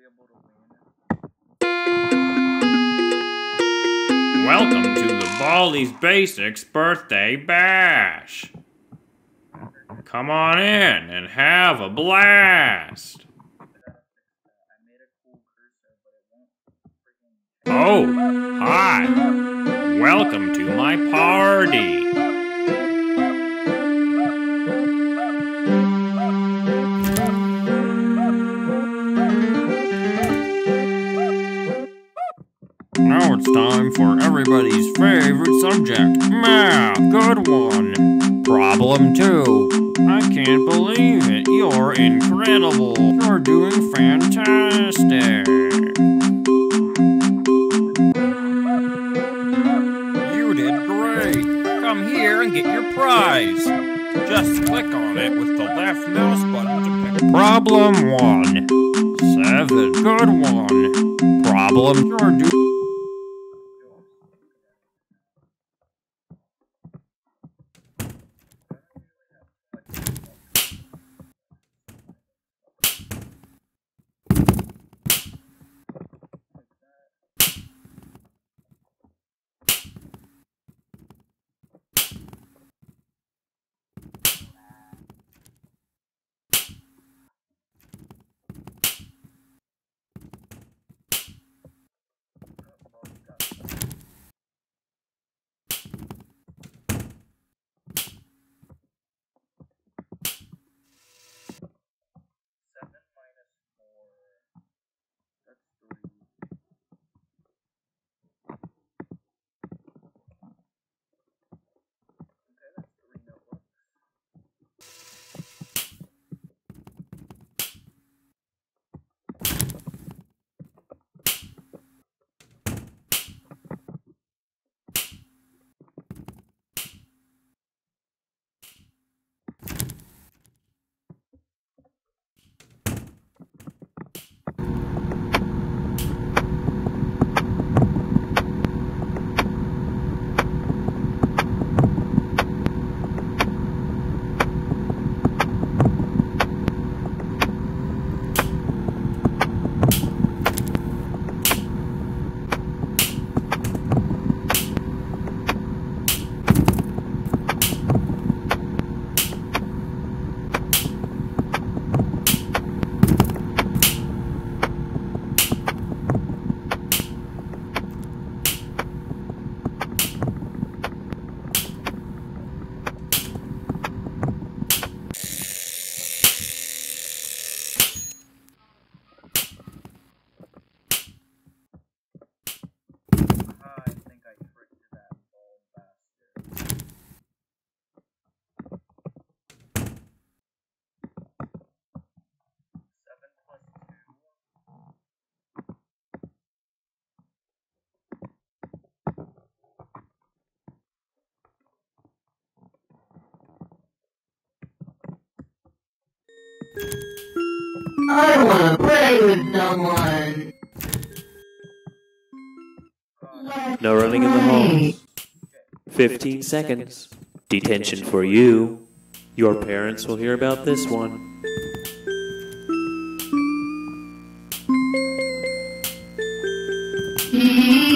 be able to win. Welcome to the Baldi's Basics birthday bash. Come on in and have a blast. Oh, hi. Welcome to my party. Everybody's favorite subject math. Good one. Problem two. I can't believe it. You're incredible. You're doing fantastic. You did great. Come here and get your prize. Just click on it with the left mouse button to pick problem one. Seven. Good one. Problem you're doing. I wanna play with someone. Let's No running in the play. halls. 15 seconds. Detention for you. Your parents will hear about this one. I